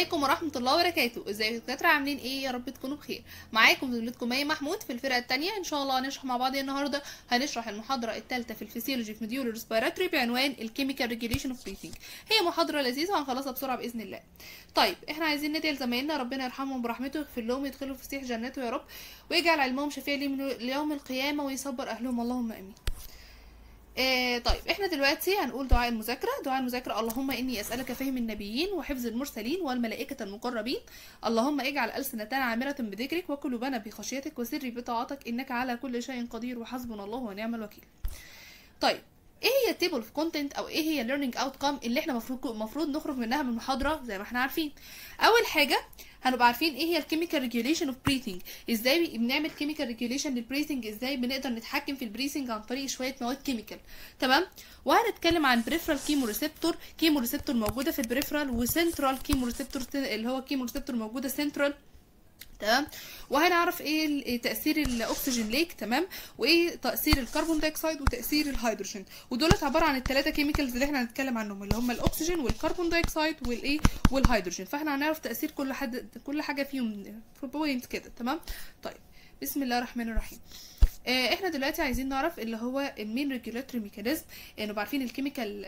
عليكم ورحمة الله وبركاته. ازيكم يا دكاترة عاملين إيه؟ يا رب تكونوا بخير. معاكم زميلتكم مي محمود في الفرقة التانية. إن شاء الله هنشرح مع بعض النهاردة؟ هنشرح المحاضرة الثالثة في الفسيولوجي في مديول ريسبيراتوري بعنوان الكيميكال ريجوليشن اوف بريثنج هي محاضرة لذيذة وهنخلصها بسرعة بإذن الله. طيب إحنا عايزين ندعي لزمايلنا ربنا يرحمهم برحمته. ويغفر لهم ويدخلهم في فسيح جناته يا رب. ويجعل علمهم شفيع ليهم ليوم القيامة ويصبر أهلهم. اللهم آمين. آه طيب إحنا دلوقتي هنقول دعاء المذاكرة. دعاء المذاكرة اللهم إني أسألك فهم النبيين وحفظ المرسلين والملائكة المقربين. اللهم اجعل ألسنتنا عامرة بذكرك وقلوبنا بخشيتك وسري بطاعتك إنك على كل شيء قدير وحسبنا الله ونعم الوكيل. طيب إيه هي التيبل اوف كونتنت أو إيه هي الليرنينج اوتكم اللي إحنا المفروض المفروض نخرج منها من المحاضرة زي ما إحنا عارفين؟ أول حاجة هنبقى عارفين إيه هي الكيميكال ريجوليشن اوف بريثنج إزاي بنعمل كيميكال ريجوليشن للبريثنج إزاي بنقدر نتحكم في البريثنج عن طريق شوية مواد كيميكال تمام؟ وهنتكلم عن بريفرال كيمو ريسبتور كيمو ريسبتور موجودة في البريفرال وسنترال كيمو ريسبتور اللي هو كيمو ريسبتور موجودة سنترال تمام؟ وهنعرف إيه تأثير الأكسجين ليك تمام؟ وإيه تأثير الكربون دايوكسيد وتأثير الهيدروجين؟ ودولت عبارة عن الثلاثه كيميكالز اللي إحنا هنتكلم عنهم اللي هم الأكسجين والكربون دايوكسيد والإيه والهيدروجين. فإحنا هنعرف تأثير كل حد كل حاجة فيهم في بوينت كده تمام؟ طيب بسم الله الرحمن الرحيم. إحنا دلوقتي عايزين نعرف اللي هو المين ريجولاتوري ميكانيزم يعني عارفين الكيميكال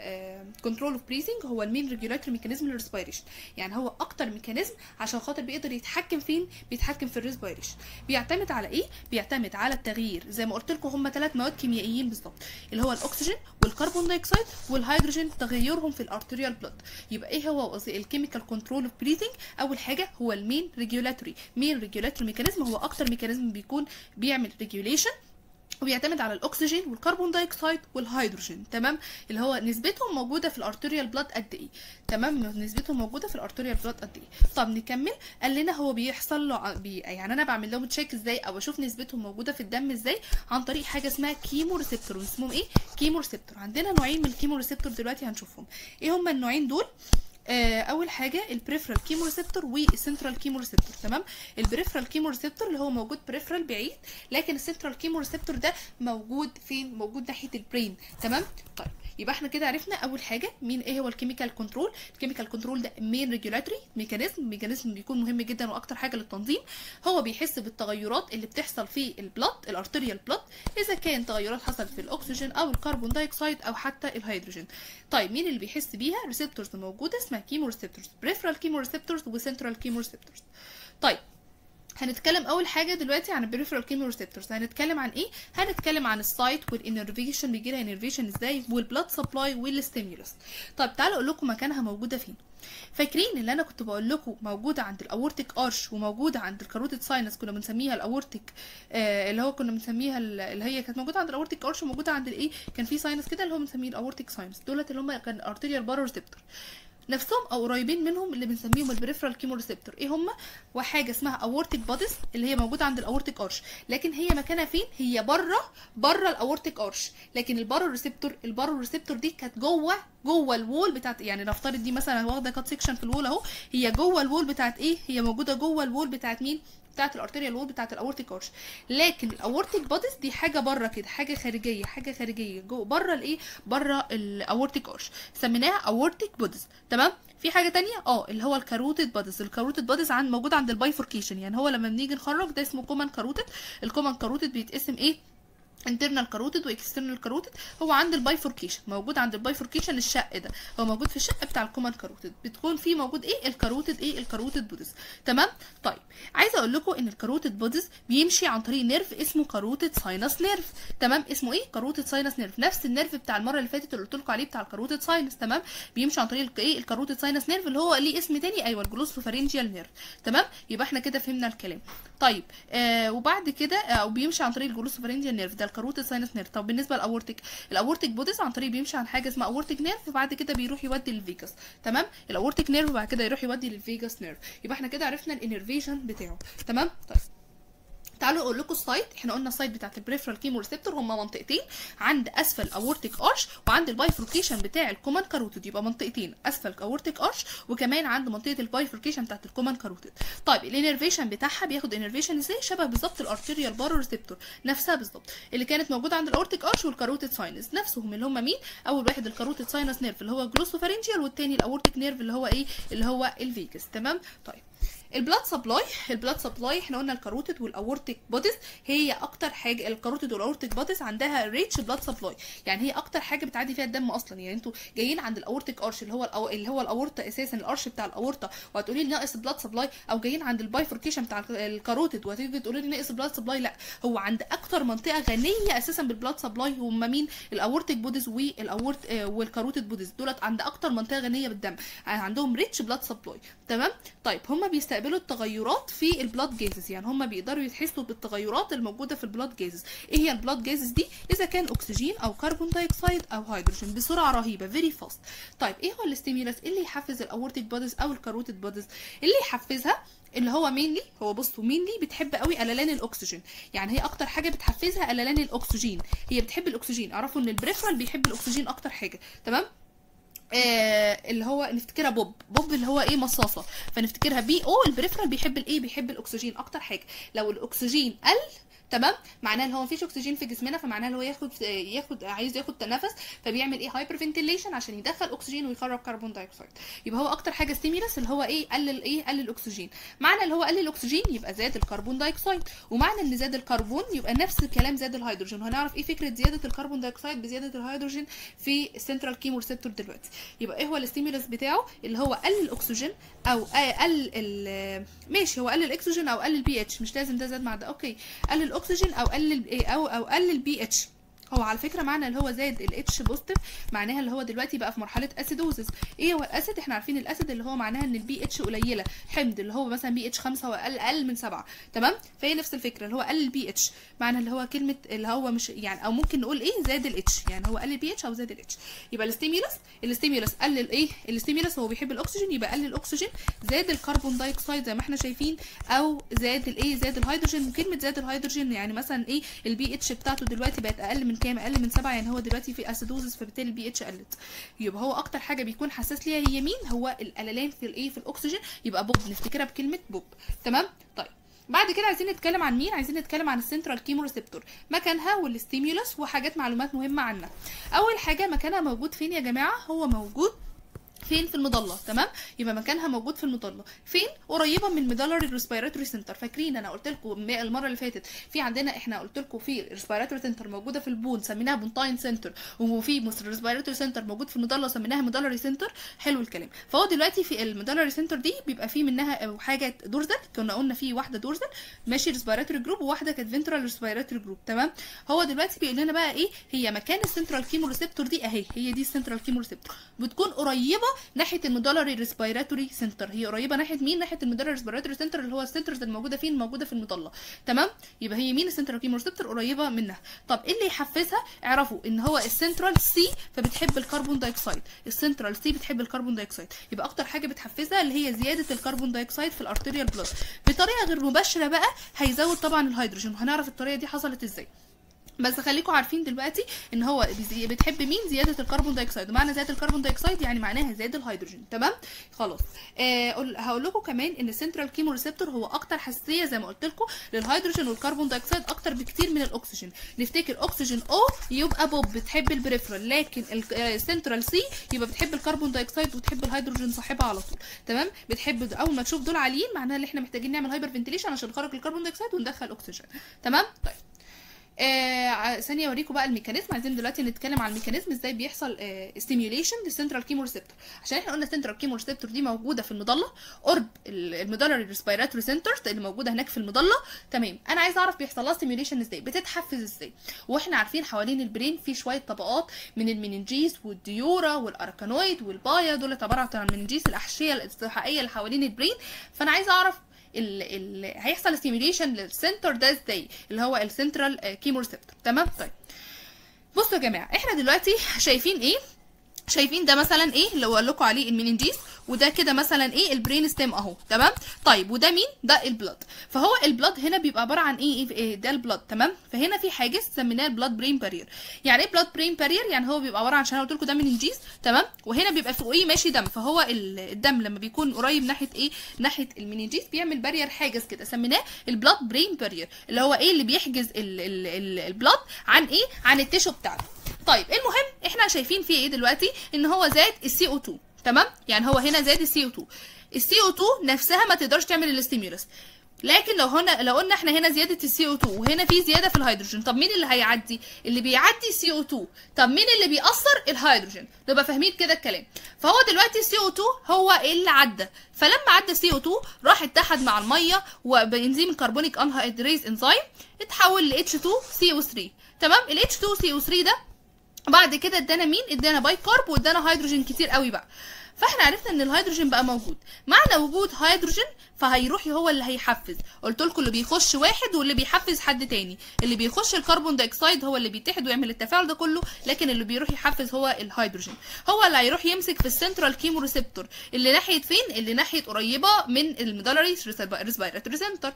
كنترول اوف بريثنج هو المين ريجولاتوري ميكانيزم للريسبيريشن. يعني هو أكتر ميكانيزم عشان خاطر بيقدر يتحكم فين؟ بيتحكم في الريسبيريشن. بيعتمد على إيه؟ بيعتمد على التغيير. زي ما قلت لكم هم ثلاث مواد كيميائيين بالظبط اللي هو الأكسجين والكربون دايوكسيد والهيدروجين تغيرهم في الارتريال بلود يبقى إيه هو الكيميكال كنترول اوف بريثنج أول حاجة هو المين ريجولاتوري مين ريجولاتوري ميكانيزم هو أكتر ميكانيزم بيكون بيعمل ريجوليشن وبيعتمد على الأكسجين والكربون دايوكسيد والهيدروجين تمام؟ اللي هو نسبتهم موجودة في الأرتريال بلاد قد إيه؟ تمام؟ نسبتهم موجودة في الأرتريال بلاد قد إيه؟ طب نكمل. قال لنا هو بيحصل له بي يعني أنا بعمل لهم تشيك إزاي أو أشوف نسبتهم موجودة في الدم إزاي عن طريق حاجة اسمها كيمو ريسبتور اسمهم إيه؟ كيمو ريسبتور عندنا نوعين من الكيمو ريسبتور دلوقتي هنشوفهم. إيه هما النوعين دول؟ آه أول حاجة البريفرال كيمو ريسبتور والسنترال كيمو ريسبتور تمام؟ البريفرال كيمو ريسبتور اللي هو موجود بريفرال بعيد لكن السنترال كيمو ريسبتور ده موجود فين؟ موجود ناحية البرين تمام؟ طيب. يبقى إحنا كده عرفنا أول حاجة مين إيه هو الكيميكال كنترول. الكيميكال كنترول ده مين ريجولاتوري ميكانيزم ميكانيزم بيكون مهم جدا وأكتر حاجة للتنظيم. هو بيحس بالتغيرات اللي بتحصل في البلاد الارتريال بلاد إذا كان تغيرات حصلت في الأكسجين أو الكربون دايوكسيد أو حتى الهيدروجين. طيب مين اللي بيحس بيها؟ ريسبتورز موجوده اسمها كيمو ريسبتورز بريفرال كيمو ريسبتورز وسنترال كيمو ريسبتورز طيب هنتكلم أول حاجة دلوقتي عن البريفرال كيمو ريسبتورز هنتكلم عن إيه؟ هنتكلم عن السايت والانرفيشن بيجي لها انرفيشن إزاي؟ والبلاد سبلاي والستيمولس طب تعالوا أقول لكم مكانها موجودة فين. فاكرين اللي أنا كنت بقول لكم موجوده عند الاورتيك ارش وموجوده عند الكاروتيد ساينس كنا بنسميها الاورتيك آه اللي هو كنا بنسميها اللي هي كانت موجودة عند الاورتيك ارش وموجودة عند الإيه؟ كان في ساينس كده اللي هو بنسميه الاورتيك ساينس دولت اللي هم كان ارتيريال بارو ريسبتور نفسهم أو قريبين منهم اللي بنسميهم البريفرال كيمو ريسبتور إيه هم؟ وحاجة اسمها اورتيك بوديز اللي هي موجودة عند الاورتيك ارش لكن هي مكانها فين؟ هي برة برة الاورتيك ارش لكن البارو ريسبتور البارو ريسبتور دي كانت جوه جوه الوول بتاعت يعني نفترض دي مثلا واخدة كات سيكشن في الوول أهو. هي جوه الوول بتاعت إيه؟ هي موجودة جوه الوول بتاعت مين؟ بتاعت الارتيريال وول بتاعت الأورتيك ارش لكن الأورتيك بوديز دي حاجة بره كده حاجة خارجية حاجة خارجية. جوه بره الايه بره الأورتيك ارش سميناها أورتيك بوديز. تمام؟ في حاجة تانية؟ آه اللي هو الكاروتيد بوديز. الكاروتيد بوديز عند موجود عند البايفوركيشن. يعني هو لما بنيجي نخرج ده اسمه كومن كاروتيد. الكومن كاروتيد بيتقسم إيه؟ Internal كاروتيد واكسترنال كاروتيد هو عند البايفوركيشن موجود عند البايفوركيشن الشق ده هو موجود في الشق بتاع الكومن كاروتيد بتكون فيه موجود إيه؟ الكاروتيد إيه؟ الكاروتيد بوديز تمام؟ طيب عايزة أقول لكم إن الكاروتيد بوديز بيمشي عن طريق نيرف اسمه كاروتيد ساينس نيرف تمام؟ اسمه إيه؟ كاروتيد ساينس نيرف نفس النيرف بتاع المرة اللي فاتت اللي قلت لكم عليه بتاع الكاروتيد ساينس تمام؟ بيمشي عن طريق إيه؟ الكاروتيد ساينس نيرف اللي هو ليه اسم تاني؟ أيوه الجلوسوفارينجيال نيرف تمام؟ يبقى إحنا كده فهمنا الكلام. طيب آه وبعد كده أو بيمشي عن طريق الجلوسوفارينجيال نيرف ده الكاروتيد ساينس نيرف طب بالنسبة للاورتيك الأورتيك بوديز عن طريق بيمشي عن حاجة اسمها أورتيك نيرف وبعد كده بيروح يودي للفيجاس تمام؟ الأورتيك نيرف وبعد كده يروح يودي للفيجاس نيرف يبقى إحنا كده عرفنا الإنرفيشن بتاعه. تمام؟ طيب. تعالوا أقول لكم السايت. إحنا قلنا السايت بتاعت البريفرال كيمو ريسبتور هما منطقتين. عند أسفل اورتيك ارش وعند البايفوركيشن بتاع الكومن كاروتيد يبقى منطقتين أسفل اورتيك ارش وكمان عند منطقة البايفوركيشن بتاعت الكومن كاروتيد طيب الانرفيشن بتاعها بياخد انرفيشن إزاي؟ شبه بالظبط الارتيريال بارو ريسبتور نفسها بالظبط. اللي كانت موجودة عند الاورتيك ارش والكاروتيد ساينس نفسهم اللي هم مين؟ أول واحد الكاروتيد ساينس نيرف اللي هو جلوسوفارنجيال والتاني الاورتيك نيرف اللي هو إيه؟ اللي هو الفيجاس تمام؟ طيب. البلاد سبلاي البلاد سبلاي إحنا قلنا الكاروتيد والاورتيك بوديز هي أكتر حاجة الكاروتيد والاورتيك بوديز عندها ريتش بلاد سبلاي يعني هي أكتر حاجة بتعدي فيها الدم أصلا. يعني أنتوا جايين عند الاورتيك ارش اللي هو الأو... اللي هو الاورطه أساسا الارش بتاع الاورطه وهتقولي لي ناقص بلاد سبلاي أو جايين عند البايفوركيشن بتاع الكاروتيد وهتيجي تقولي لي ناقص بلاد سبلاي لا. هو عند أكتر منطقة غنية أساسا بالبلاد سبلاي هم مين؟ الاورتيك بوديز والاورت والكاروتيد بوديز دولت عند أكتر منطقة غنية بالدم. عندهم rich blood supply تمام؟ طيب هم بيستقبلوا التغيرات في ال blood gases يعني هم بيقدروا يحسوا بالتغيرات الموجودة في ال blood gases إيه هي ال blood gases دي؟ إذا كان اكسجين أو carbon dioxide أو هيدروجين بسرعة رهيبة very fast طيب إيه هو ال stimulus اللي يحفز ال aortic bodies أو ال carotid bodies اللي يحفزها اللي هو mainly هو بصوا mainly بتحب قوي قللان الاكسجين يعني هي أكتر حاجة بتحفزها قللان الاكسجين هي بتحب الاكسجين أعرفوا إن ال peripheral بيحب الاكسجين أكتر حاجة. تمام؟ آه اللي هو نفتكرها pop. pop اللي هو إيه؟ مصاصة. فنفتكرها P O ال peripheral بيحب الإيه؟ بيحب الأكسجين. أكتر حاجة. لو الأكسجين قل تمام؟ معناه ان هو مفيش أكسجين في جسمنا فمعناه ان هو ياخد ياخد عايز ياخد تنفس فبيعمل إيه؟ hyperventilation عشان يدخل أكسجين ويخرج carbon dioxide يبقى هو أكتر حاجة stimulus اللي هو إيه؟ قلل إيه؟ قلل الأكسجين. معنى اللي هو قلل الأكسجين يبقى زاد ال carbon dioxide ومعنى إن زاد الكربون يبقى نفس الكلام زاد الهيدروجين وهنعرف إيه فكرة زيادة ال carbon dioxide بزيادة الهيدروجين في ال central chemoreceptor دلوقتي. يبقى إيه هو ال stimulus بتاعه؟ اللي هو قلل الأكسجين أو قلل ماشي هو قلل الأكسجين أو قلل البي اتش مش لازم ده زاد مع ده. okay. قلل الأكسجين أو قلل أو أو قلل بي اتش هو على فكرة معنى اللي هو زاد ال H positive معناها اللي هو دلوقتي بقى في مرحلة acidosis إيه هو ال acid إحنا عارفين ال acid اللي هو معناها إن البي اتش قليلة. حمض اللي هو مثلا بي اتش 5 هو أقل أقل من 7 تمام؟ فهي نفس الفكرة اللي هو قلل البي اتش معنى اللي هو كلمة اللي هو مش يعني أو ممكن نقول إيه؟ زاد ال H يعني هو قلل ال pH أو زاد ال H يبقى ال stimulus ال stimulus قلل إيه؟ ال stimulus هو بيحب الأكسجين يبقى قلل الاكسجين زاد ال carbon dioxide زي ما إحنا شايفين أو زاد الايه زاد الهيدروجين وكلمه زاد الهيدروجين يعني مثلا إيه؟ البي اتش بتاعته دلوقتي بقت أقل من كام؟ أقل من 7 يعني هو دلوقتي في acidosis فبالتالي البي اتش قلت. يبقى هو أكتر حاجة بيكون حساس ليها هي مين؟ هو القللان في الايه في الأكسجين. يبقى بوب نفتكرها بكلمة بوب. تمام؟ طيب. بعد كده عايزين نتكلم عن مين؟ عايزين نتكلم عن ال central chemoreceptor مكانها وال stimulus وحاجات معلومات مهمة عنها أول حاجة مكانها موجود فين يا جماعة؟ هو موجود فين في ال medulla تمام؟ يبقى مكانها موجود في ال medulla فين؟ قريبة من ال medullary respiratory center فاكرين أنا قلت لكم المرة اللي فاتت في عندنا إحنا قلت لكم في respiratory center موجودة في ال pons سميناها pontine center وفي respiratory center موجود في ال medulla سميناها medullary center حلو الكلام. فهو دلوقتي في ال medullary center دي بيبقى في منها حاجة dorsal كنا قلنا في واحدة dorsal ماشي respiratory group وواحدة كانت ventral respiratory group تمام؟ هو دلوقتي بيقول لنا بقى إيه؟ هي مكان ال central chemoreceptor دي أهي هي دي ال central chemoreceptor بتكون قريبة ناحية ال medullary respiratory center هي قريبة ناحية مين؟ ناحية ال medullary respiratory center اللي هو ال centers الموجوده فين؟ موجودة في ال medulla تمام؟ يبقى هي مين؟ ال central chemoreceptor قريبة منها. طب إيه اللي يحفزها؟ اعرفوا إن هو ال central C فبتحب ال carbon dioxide ال central C بتحب ال carbon dioxide يبقى أكتر حاجة بتحفزها اللي هي زيادة ال carbon dioxide في ال arterial blood بطريقة غير مباشرة بقى هيزود طبعا الهيدروجين وهنعرف الطريقة دي حصلت إزاي. بس خليكم عارفين دلوقتي ان هو بتحب مين؟ زيادة ال carbon dioxide. ومعنى زيادة ال carbon dioxide يعني معناها زيادة الهيدروجين. تمام؟ خلاص. آه قول- هقول لكم كمان إن ال central chemoreceptor هو أكتر حساسية زي ما قلت لكم للهيدروجين وال carbon dioxide أكتر بكتير من الأكسجين. نفتكر أكسجين O يبقى بوب بتحب ال peripheral لكن ال central C يبقى بتحب ال carbon dioxide وتحب الهيدروجين صاحبها على طول. تمام؟ بتحب أول ما تشوف دول عاليين معناها إن إحنا محتاجين نعمل hyperventilation عشان نخرج ال carbon dioxide وندخل أكسجين. تمام؟ طيب. آه ثانية أوريكم بقى ال mechanism. عايزين دلوقتي نتكلم عن ال mechanism إزاي بيحصل stimulation لل central chemoreceptor عشان إحنا قلنا ال central chemoreceptor دي موجودة في ال medulla قرب ال medullary respiratory centers اللي موجودة هناك في ال medulla. تمام. أنا عايزه أعرف بيحصل لها stimulation إزاي؟ بتتحفز إزاي؟ وإحنا عارفين حوالين ال brain في شوية طبقات من المننجيز والديورا والأركانويد والبايا دول عباره عن ال meninges الأغشية السحائية اللي حوالين ال brain فأنا عايزه أعرف ال ال هيحصل stimulation لل center ده إزاي؟ اللي هو ال central chemoreceptor تمام؟ طيب. بصوا يا جماعة إحنا دلوقتي شايفين إيه؟ شايفين ده مثلا إيه؟ اللي بقول لكم عليه ال meninges وده كده مثلا إيه؟ ال brain stem أهو تمام؟ طيب وده مين؟ ده ال blood. فهو ال blood هنا بيبقى عبارة عن إيه, إيه؟ ده ال blood تمام؟ فهنا في حاجز سميناه ال blood brain barrier. يعني إيه blood brain barrier؟ يعني هو بيبقى عبارة عن عشان أنا قلت لكم ده meninges تمام؟ وهنا بيبقى فوقيه ماشي دم. فهو ال- الدم لما بيكون قريب ناحية إيه؟ ناحية ال meninges بيعمل barrier حاجز كده سميناه ال blood brain barrier اللي هو إيه؟ اللي بيحجز ال- ال- ال- blood عن إيه؟ عن ال tissue بتاعنا طيب المهم إحنا شايفين فيه إيه دلوقتي؟ ان هو زاد ال CO 2 تمام؟ يعني هو هنا زاد السي أو 2 السي أو 2 نفسها ما تقدرش تعمل ال stimulus. لكن لو هنا لو قلنا إحنا هنا زيادة ال CO 2 وهنا في زيادة في الهيدروجين طب مين اللي هيعدي؟ اللي بيعدي ال CO 2 طب مين اللي بيأثر؟ الهيدروجين. نبقى فاهمين كده الكلام. فهو دلوقتي ال CO 2 هو اللي عدى. فلما عدى ال CO 2 راح اتحد مع المية وبانزيم ال carbonic anhydrase enzyme اتحول ل H2CO3 تمام؟ ال H2CO3 ده بعد كده ادانا مين؟ ادانا bicarb وادانا هيدروجين كتير قوي بقى. فاحنا عرفنا إن الهيدروجين بقى موجود. معنى وجود هيدروجين فهيروح هو اللي هيحفز. قلت لكم اللي بيخش واحد واللي بيحفز حد تاني. اللي بيخش ال carbon dioxide هو اللي بيتحد ويعمل التفاعل ده كله لكن اللي بيروح يحفز هو الهيدروجين. هو اللي هيروح يمسك في ال central chemoreceptor اللي ناحية فين؟ اللي ناحية قريبة من ال medullary respiratory center.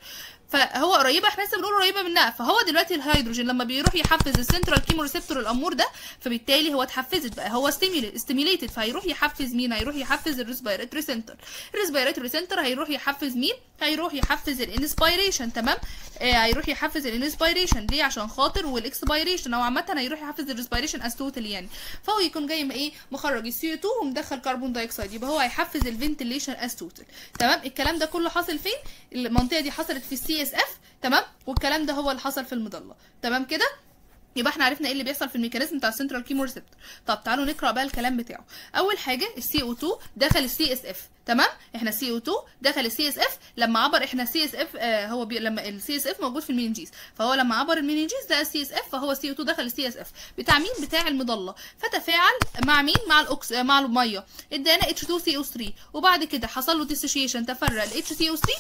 فهو قريبة إحنا لسه بنقول قريبة منها. فهو دلوقتي الهيدروجين لما بيروح يحفز ال central chemoreceptor الأمور ده فبالتالي هو اتحفزت بقى. هو stimulated فهيروح يحفز مين؟ هيروح يحفز ال respiratory center. ال respiratory center هيروح يحفز مين؟ هيروح يحفز ال inspiration تمام؟ آه هيروح يحفز ال inspiration ليه؟ عشان خاطر وال expiration أو عامة هيروح يحفز ال respiration as total يعني. فهو يكون جاي إيه؟ مخرج ال CO2 ومدخل carbon dioxide يبقى هو هيحفز ال ventilation total تمام؟ الكلام ده كله حاصل فين؟ المنطقة دي حصلت في ال CSF تمام؟ والكلام ده هو اللي حصل في ال medulla تمام كده؟ يبقى إحنا عرفنا إيه اللي بيحصل في ال mechanism بتاع ال central chemoreceptor طب تعالوا نقرأ بقى الكلام بتاعه. أول حاجة ال CO2 دخل ال CSF تمام؟ إحنا CO2 دخل ال CSF لما عبر إحنا ال CSF هو بي... لما ال CSF موجود في ال meninges. فهو لما عبر ال meninges ده ال CSF فهو CO2 دخل ال CSF بتاع مين؟ بتاع ال medulla. فتفاعل مع مين؟ مع الاكس آه، مع المية. ادانا اتش 2 سي أو 3 وبعد كده حصل له dissociation تفرق ال HCO3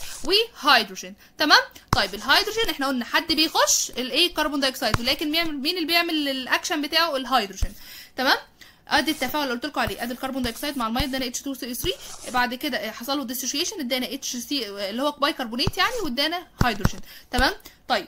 وهيدروجين. تمام؟ طيب الهيدروجين إحنا قلنا حد بيخش الايه carbon dioxide ولكن مين اللي بيعمل الاكشن بتاعه؟ الهيدروجين. تمام؟ ادي التفاعل قلت لكم عليه ادي ال carbon dioxide مع المية ادانا H2CO3 بعد كده حصل له dissociation ادانا HC اللي هو بايكربونات يعني وادانا هيدروجين تمام؟ طيب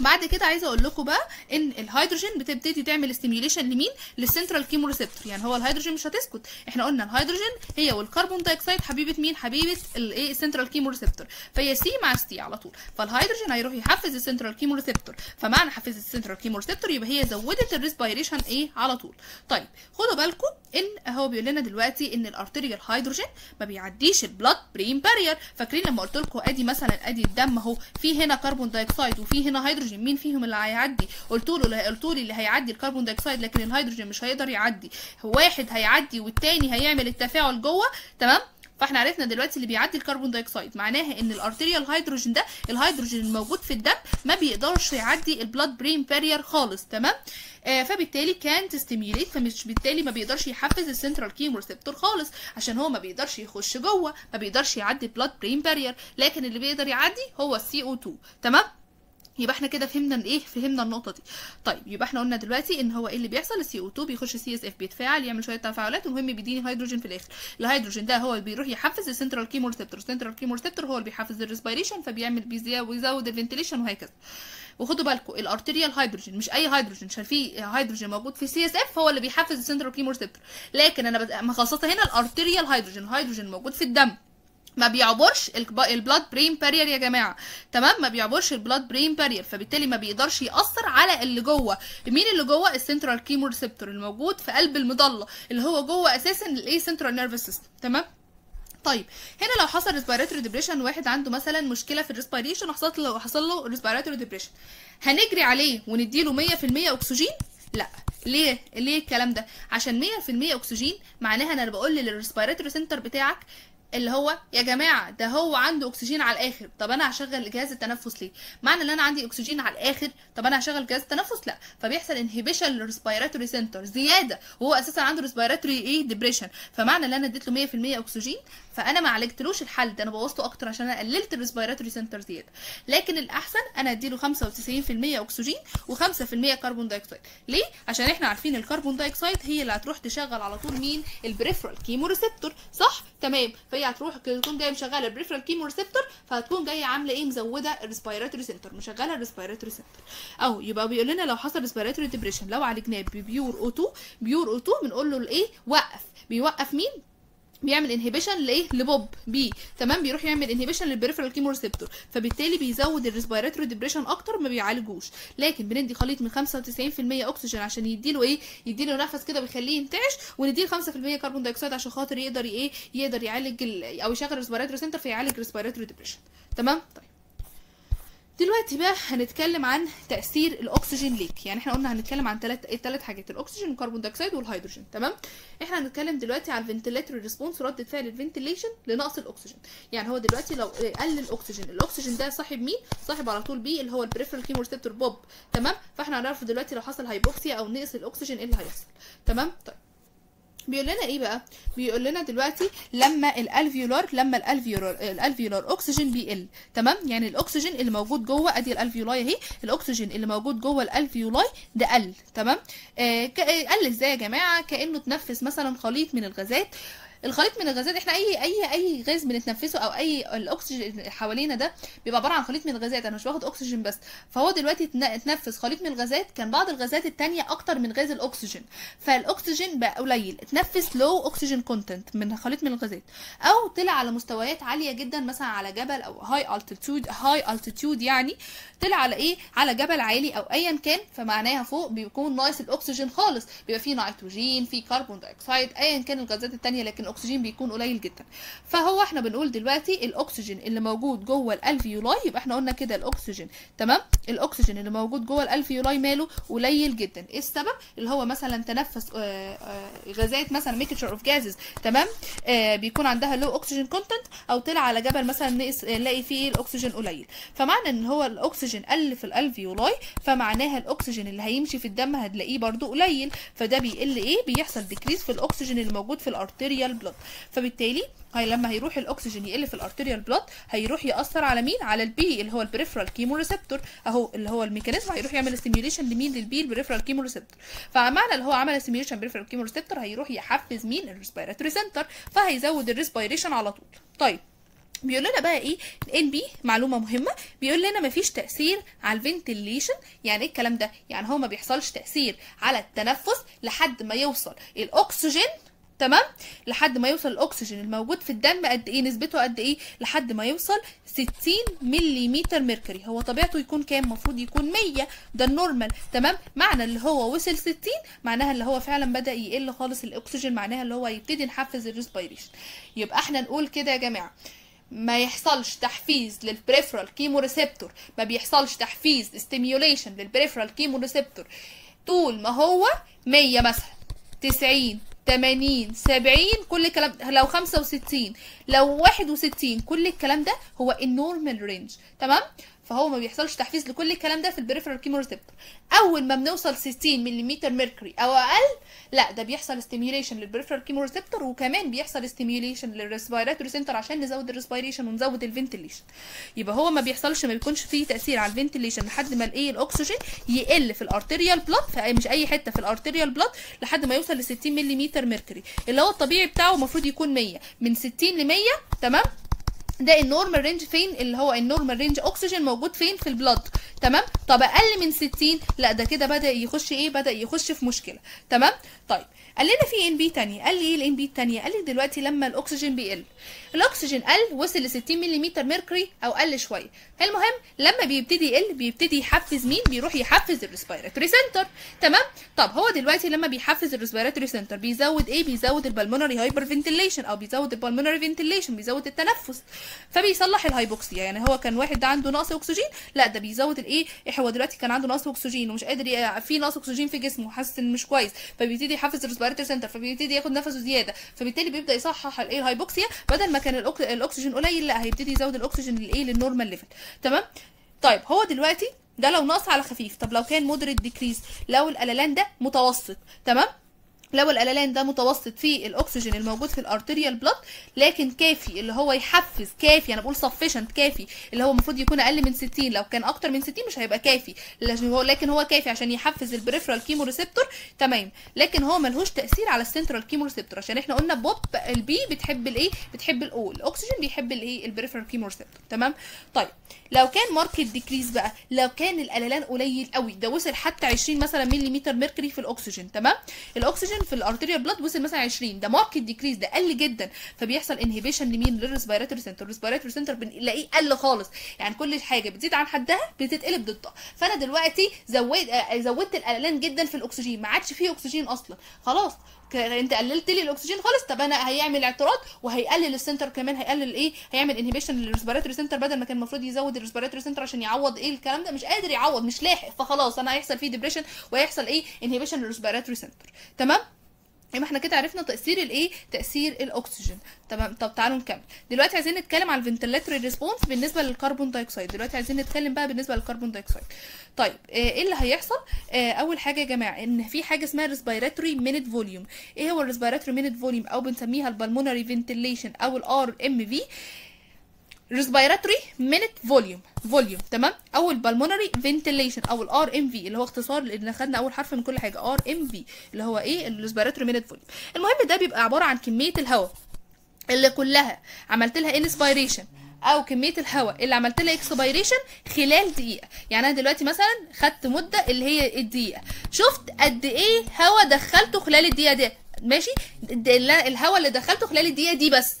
بعد كده عايزة أقول لكم بقى إن الهيدروجين بتبتدي تعمل stimulation لمين؟ لل central chemoreceptor يعني هو الهيدروجين مش هتسكت. إحنا قلنا الهيدروجين هي وال carbon dioxide حبيبة مين؟ حبيبة الايه ال central chemoreceptor فهي C مع C على طول. فالهيدروجين هيروح يحفز ال central chemoreceptor فمعنى حفز ال central chemoreceptor يبقى هي زودت ال respiration إيه على طول. طيب خدوا بالكم إن هو بيقول لنا دلوقتي إن ال arterial هيدروجين ما بيعديش ال blood brain barrier فاكرين لما قلت لكم أدي مثلا أدي الدم أهو في هنا carbon dioxide وفي هنا هيدروجين مين فيهم اللي هيعدي؟ قلت له قلت لي اللي هيعدي ال carbon dioxide لكن الهيدروجين مش هيقدر يعدي. واحد هيعدي والتاني هيعمل التفاعل جوه تمام؟ فاحنا عرفنا دلوقتي اللي بيعدي ال carbon dioxide معناها إن ال arterial هيدروجين ده الهيدروجين الموجود في الدم ما بيقدرش يعدي ال blood brain barrier خالص تمام؟ آه فبالتالي كان تستيميوليت فمش بالتالي ما بيقدرش يحفز ال central chemoreceptor خالص عشان هو ما بيقدرش يخش جوه ما بيقدرش يعدي ال blood brain barrier لكن اللي بيقدر يعدي هو ال CO2 تمام؟ يبقى إحنا كده فهمنا الايه فهمنا النقطة دي. طيب يبقى إحنا قلنا دلوقتي ان هو إيه اللي بيحصل؟ ال CO2 بيخش CSF بيتفاعل يعمل شوية تفاعلات والمهم بيديني هيدروجين في الآخر. الهيدروجين ده هو اللي بيروح يحفز ال central chemoreceptor ال central chemoreceptor هو اللي بيحفز ال respiration فبيعمل بيزود ال ventilation وهكذا. وخدوا بالكم ال arterial هيدروجين مش أي هيدروجين عشان في هيدروجين موجود في CSF هو اللي بيحفز ال central chemoreceptor لكن أنا بد... مخصصه هنا ال arterial هيدروجين الهيدروجين موجود في الدم. ما بيعبرش ال blood brain barrier يا جماعة. تمام؟ ما بيعبرش ال blood brain barrier فبالتالي ما بيقدرش يأثر على اللي جوه. مين اللي جوه؟ ال central chemoreceptor الموجود في قلب ال medulla اللي هو جوه أساسا الايه central nervous system تمام؟ طيب هنا لو حصل respiratory depression واحد عنده مثلا مشكلة في ال respiration حصل له حصل له respiratory depression هنجري عليه ونديله 100% أكسجين؟ لا. ليه؟ ليه الكلام ده؟ عشان 100% أكسجين معناها أنا بقول لل respiratory center بتاعك اللي هو يا جماعة ده هو عنده أكسجين على الآخر طب أنا هشغل جهاز التنفس ليه؟ معنى إن أنا عندي أكسجين على الآخر طب أنا هشغل جهاز التنفس؟ لا فبيحصل inhibition لل respiratory center زيادة وهو أساسا عنده respiratory إيه؟ depression فمعنى إن أنا اديت له 100% أكسجين فأنا ما عالجتلوش الحل ده أنا بوظته أكتر عشان أنا قللت ال respiratory center زيادة. لكن الأحسن أنا اديله 95% أكسجين و5% carbon dioxide ليه؟ عشان إحنا عارفين ال carbon dioxide هي اللي هتروح تشغل على طول مين؟ ال peripheral chemoreceptor صح؟ تمام. فهي هتروح تكون جاية مشغلة ال peripheral chemoreceptor فهتكون جاية عاملة إيه؟ مزودة ال respiratory center مشغلة ال respiratory center أهو يبقى بيقول لنا لو حصل respiratory depression لو عالجناه ب pure O2 pure O2 بنقول له الايه وقف. بيوقف مين؟ بيعمل inhibition لإيه؟ لبوب. P. تمام؟ بيروح يعمل inhibition لل peripheral chemoreceptor فبالتالي بيزود ال respiratory depression أكتر ما بيعالجوش. لكن بندي خليط من 95% أكسجين عشان يديله إيه؟ يديله نفس كده ويخليه ينتعش ونديله 5% carbon dioxide عشان خاطر يقدر إيه؟ يقدر يعالج ال... أو يشغل ال respiratory center فيعالج ال respiratory depression تمام؟ طيب. دلوقتي بقى هنتكلم عن تأثير الأكسجين ليك. يعني إحنا قلنا هنتكلم عن ثلاث ثلاث حاجات الأكسجين وال carbon dioxide والهيدروجين تمام؟ إحنا هنتكلم دلوقتي على ال ventilatory response رده فعل ال ventilation لنقص الأكسجين. يعني هو دلوقتي لو قل الأكسجين الأكسجين ده صاحب مين؟ صاحب على طول P اللي هو ال peripheral chemoreceptor بوب تمام؟ فاحنا هنعرف دلوقتي لو حصل hypoxia أو نقص الأكسجين إيه اللي هيحصل تمام؟ طيب. بيقول لنا إيه بقى؟ بيقول لنا دلوقتي لما ال alveolar لما ال alveolar ال alveolar oxygen بيقل. تمام؟ يعني الأكسجين اللي موجود جوه أدي ال alveoli أهي. الأكسجين اللي موجود جوه ال alveoli ده قل. تمام؟ آه قل إزاي يا جماعة؟ كأنه تنفس مثلا خليط من الغازات. الخليط من الغازات إحنا أي أي أي غاز بنتنفسه أو أي الأكسجين اللي حوالينا ده بيبقى عبارة عن خليط من الغازات أنا مش باخد أكسجين بس. فهو دلوقتي اتنفس خليط من الغازات كان بعض الغازات التانية أكتر من غاز الأكسجين. فالأكسجين بقى قليل اتنفس low oxygen content من خليط من الغازات. أو طلع على مستويات عالية جدا مثلا على جبل أو high altitude high altitude يعني. طلع على إيه؟ على جبل عالي أو ايا كان فمعناها فوق بيكون ناقص الأكسجين خالص. بيبقى فيه نيتروجين فيه carbon dioxide ايا كان الغازات التانية لكن الأكسجين بيكون قليل جدا. فهو إحنا بنقول دلوقتي الأكسجين اللي موجود جوه ال alveoli يبقى إحنا قلنا كده الأكسجين. تمام؟ الأكسجين اللي موجود جوه ال alveoli ماله قليل جدا. إيه السبب؟ اللي هو مثلا تنفس آآ آآ غازات مثلا mixture of gases تمام؟ بيكون عندها low oxygen content أو طلع على جبل مثلا نقص نلاقي فيه الأكسجين قليل. فمعنى إن هو الأكسجين قل في ال alveoli فمعناها الأكسجين اللي هيمشي في الدم هتلاقيه برده قليل. فده بيقل إيه؟ بيحصل decrease في الأكسجين اللي موجود في ال arterial blood فبالتالي هي لما هيروح الأكسجين يقل في ال arterial blood هيروح يأثر على مين؟ على ال P اللي هو ال peripheral chemoreceptor أهو اللي هو ال mechanism هيروح يعمل stimulation لمين؟ لل P ال peripheral chemoreceptor فمعنى اللي هو عمل stimulation peripheral chemoreceptor هيروح يحفز مين؟ ال respiratory center فهيزود ال respiration على طول. طيب بيقول لنا بقى إيه؟ ال NB معلومة مهمة. بيقول لنا مفيش تأثير على ال ventilation يعني إيه الكلام ده؟ يعني هو ما بيحصلش تأثير على التنفس لحد ما يوصل. الأكسجين تمام؟ لحد ما يوصل الأكسجين الموجود في الدم قد إيه؟ نسبته قد إيه؟ لحد ما يوصل 60 ملم ميركوري. هو طبيعته يكون كام؟ المفروض يكون 100 ده ال normal. تمام؟ معنى اللي هو وصل 60 معناها اللي هو فعلا بدأ يقل خالص الأكسجين معناها اللي هو يبتدي نحفز ال respiration. يبقى إحنا نقول كده يا جماعة ما يحصلش تحفيز لل peripheral chemoreceptor ما بيحصلش تحفيز stimulation لل peripheral chemoreceptor طول ما هو 100 مثلا. 90 80 70 كل الكلام لو 65 لو 61 كل الكلام ده هو ال normal range تمام؟ فهو ما بيحصلش تحفيز لكل الكلام ده في ال peripheral chemoreceptor أول ما بنوصل 60 ملم ميركوري أو أقل لا ده بيحصل stimulation لل peripheral chemoreceptor وكمان بيحصل stimulation لل respiratory center عشان نزود ال respiration ونزود ال ventilation يبقى هو ما بيحصلش ما بيكونش فيه تأثير على ال ventilation لحد ما الإيه الأكسجين يقل في ال arterial blood مش أي حتة في ال arterial blood لحد ما يوصل ل 60 ملم ميركوري اللي هو الطبيعي بتاعه المفروض يكون 100 من 60 ل 100 تمام؟ ده ال normal range فين؟ اللي هو ال normal range oxygen موجود فين؟ في ال blood تمام؟ طب أقل من 60 لا ده كده بدأ يخش إيه؟ بدأ يخش في مشكلة. تمام؟ طيب. قال لنا في NB تانية قال لي إيه ال NB التانية؟ قال لي دلوقتي لما الأكسجين بيقل. الأكسجين قل وصل ل 60 ملم ميركوري أو قل شوية. المهم لما بيبتدي يقل بيبتدي يحفز مين؟ بيروح يحفز ال respiratory center تمام؟ طب هو دلوقتي لما بيحفز الريسبيراتوري سنتر بيزود إيه؟ بيزود ال pulmonary hyperventilation أو بيزود ال pulmonary ventilation بيزود التنفس. فبيصلح ال hypoxia يعني هو كان واحد ده عنده نقص أكسجين؟ لا ده بيزود الإيه؟ هو دلوقتي كان عنده نقص أكسجين ومش قادر. في نقص أكسجين في جسمه حاسس ان مش كويس. فبيبتدي يحفز ال respiratory center فبيبتدي ياخد نفسه زيادة. فبالتالي بيبدأ يصحح الايه ال hypoxia بدل ما كان الأك- الاكسجين قليل لا هيبتدي يزود الاكسجين للايه لل normal level تمام؟ طيب هو دلوقتي ده لو ناقص على خفيف. طب لو كان moderate decrease لو الإقلال ده متوسط. تمام؟ لو الإقلال ده متوسط في الأكسجين الموجود في ال arterial blood لكن كافي اللي هو يحفز كافي أنا بقول sufficient كافي اللي هو المفروض يكون أقل من 60 لو كان أكتر من 60 مش هيبقى كافي. لكن هو كافي عشان يحفز ال peripheral chemoreceptor تمام. لكن هو ملهوش تأثير على ال central chemoreceptor عشان إحنا قلنا POP ال P بتحب الايه بتحب ال O الاكسجين بيحب الايه ال peripheral chemoreceptor تمام. طيب لو كان marked decrease بقى لو كان الإقلال قليل قوي ده وصل حتى 20 مثلا ملي ميركوري في الأكسجين تمام. الأكسجين في ال arterial blood وصل مثلا 20 ده marked decrease ده قل جدا. فبيحصل inhibition لمين؟ لل respiratory center. ال respiratory center بنلاقيه قل خالص. يعني كل حاجة بتزيد عن حدها بتتقلب ضدها. فأنا دلوقتي آه، زودت الإقلال جدا في الأكسجين. ما عادش فيه أكسجين أصلا. خلاص. انت قللت لي الاكسجين خالص طب أنا هيعمل اعتراض وهيقلل ال center كمان هيقلل إيه؟ هيعمل inhibition لل respiratory center بدل ما كان المفروض يزود ال respiratory center عشان يعوض إيه الكلام ده؟ مش قادر يعوض مش لاحق فخلاص أنا هيحصل فيه depression وهيحصل إيه؟ inhibition لل respiratory center تمام؟ يبقى إحنا كده عرفنا تأثير الايه؟ تأثير الأكسجين. تمام طب تعالوا نكمل. دلوقتي عايزين نتكلم على ال ventilatory response بالنسبة لل carbon dioxide دلوقتي عايزين نتكلم بقى بالنسبة لل carbon dioxide طيب آه، إيه اللي هيحصل؟ آه، أول حاجة يا جماعة إن في حاجة اسمها respiratory minute volume إيه هو ال respiratory minute volume أو بنسميها ال pulmonary ventilation أو ال RMV respiratory minute volume volume تمام؟ أو ال pulmonary ventilation أو ال RMV اللي هو اختصار لأن خدنا أول حرف من كل حاجة. RMV اللي هو إيه؟ ال respiratory minute volume المهم ده بيبقى عبارة عن كمية الهواء اللي كلها عملت لها inspiration أو كمية الهواء اللي عملت لها expiration خلال دقيقة. يعني أنا دلوقتي مثلا خدت مدة اللي هي الدقيقة. شفت قد إيه هواء دخلته خلال الدقيقة دي؟ ماشي؟ الهواء اللي دخلته خلال الدقيقة دي بس.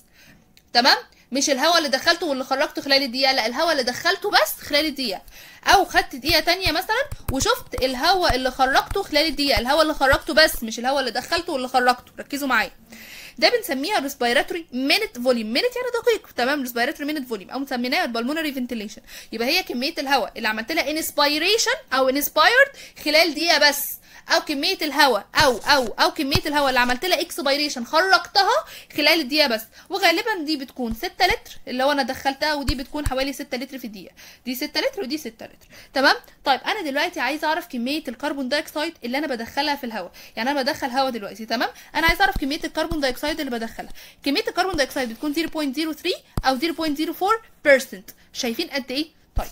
تمام؟ مش الهواء اللي دخلته واللي خرجته خلال الدقيقة لا الهواء اللي دخلته بس خلال الدقيقة. أو خدت دقيقة تانية مثلا وشفت الهواء اللي خرجته خلال الدقيقة الهواء اللي خرجته بس مش الهواء اللي دخلته واللي خرجته. ركزوا معايا. ده بنسميها respiratory minute volume minute يعني دقيق. تمام؟ respiratory minute volume أو مسميناها ال pulmonary ventilation يبقى هي كمية الهواء اللي عملت لها inspiration أو inspired خلال دقيقة بس. أو كمية الهواء أو أو أو كمية الهواء اللي عملت لها expiration خرجتها خلال الدقيقة بس. وغالبا دي بتكون 6 لتر اللي هو أنا دخلتها ودي بتكون حوالي 6 لتر في الدقيقة. دي 6 لتر ودي 6 لتر. تمام؟ طيب أنا دلوقتي عايزه أعرف كمية ال carbon dioxide اللي أنا بدخلها في الهواء. يعني أنا بدخل هواء دلوقتي تمام؟ أنا عايزه أعرف كمية ال carbon dioxide اللي بدخلها. كمية ال carbon dioxide بتكون 0.03 أو 0.04% شايفين قد إيه؟ طيب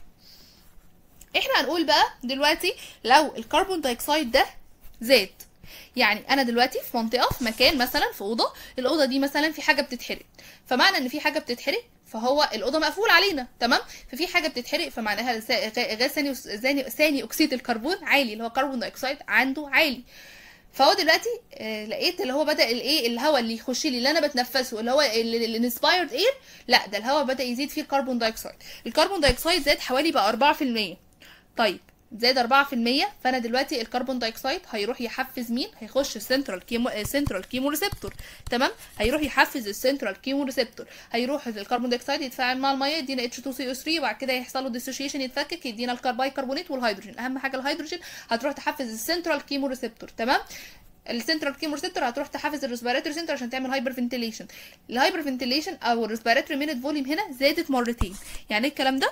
إحنا هنقول بقى دلوقتي لو ال carbon dioxide ده زاد يعني أنا دلوقتي في منطقة في مكان مثلا في أوضة الأوضة دي مثلا في حاجة بتتحرق. فمعنى إن في حاجة بتتحرق فهو الأوضة مقفول علينا تمام؟ ففي حاجة بتتحرق فمعناها غاز ثاني ثاني أكسيد الكربون عالي اللي هو carbon dioxide عنده عالي. فهو دلوقتي آه، لقيت اللي هو بدأ الايه الهواء اللي يخش لي اللي أنا بتنفسه اللي هو ال inspired air لأ ده الهواء بدأ يزيد فيه ال carbon dioxide. ال carbon dioxide زاد حوالي بقى 4% طيب زاد 4% فأنا دلوقتي ال carbon dioxide هيروح يحفز مين؟ هيخش ال central chemo central chemoreceptor تمام؟ هيروح يحفز ال central chemoreceptor هيروح ال carbon dioxide يتفاعل مع الميه يدينا اتش 2 سي أو 3 وبعد كده يحصل له dissociation يتفكك يدينا الباي كربونات والهيدروجين. أهم حاجة الهيدروجين هتروح تحفز ال central chemoreceptor تمام؟ ال central chemoreceptor هتروح تحفز ال respiratory center عشان تعمل hyperventilation ال hyperventilation أو ال respiratory minute volume هنا زادت مرتين. يعني إيه الكلام ده؟